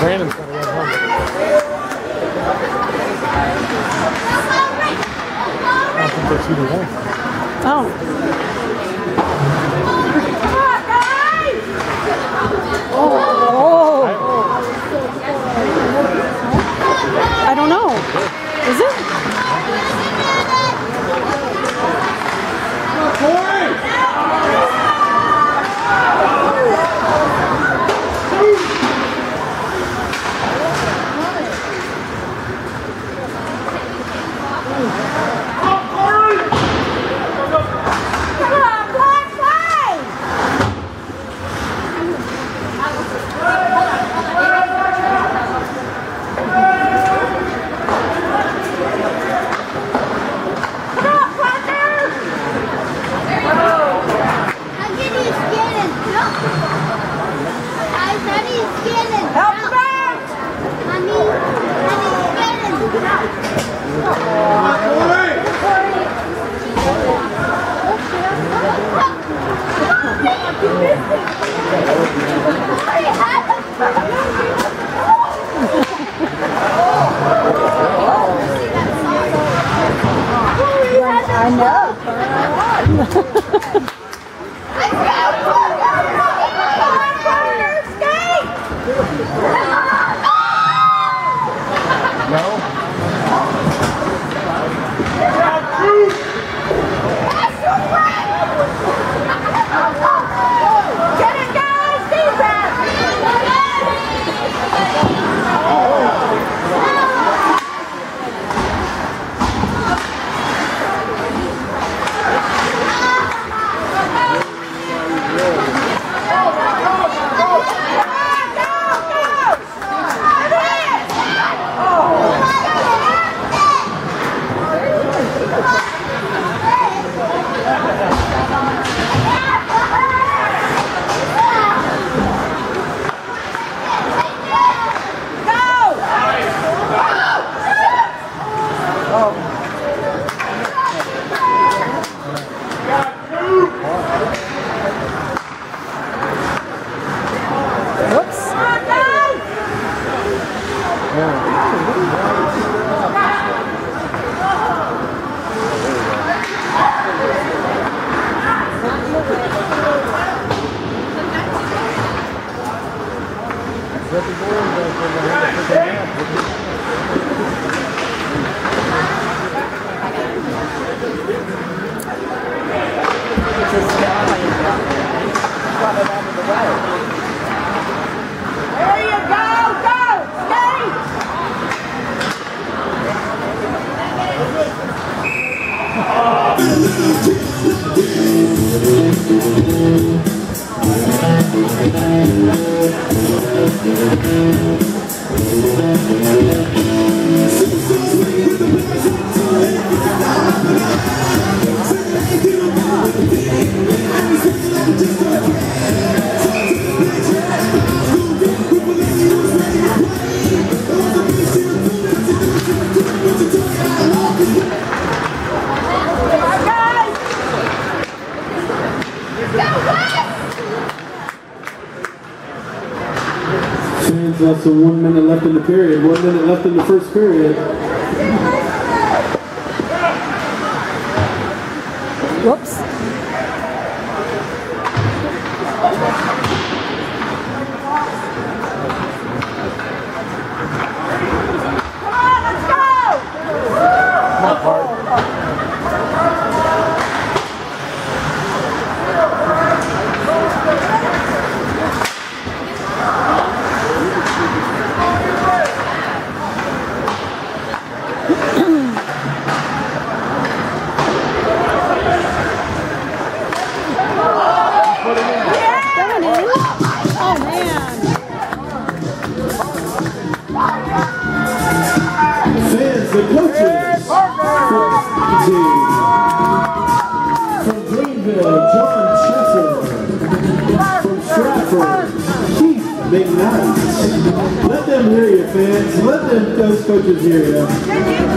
Brandon's to run home. I think they're shooting home. Oh. Oh. I don't know. Is it? I know. Get it, guys! Defense! Whoops. There Thank you. Fans less one minute left in the period. One minute left in the first period. Whoops. Fans, the coaches. Team. From Greenville, John Chesser. From Stratford, Keith McKnight. Let them hear you, fans. Let them those coaches hear you.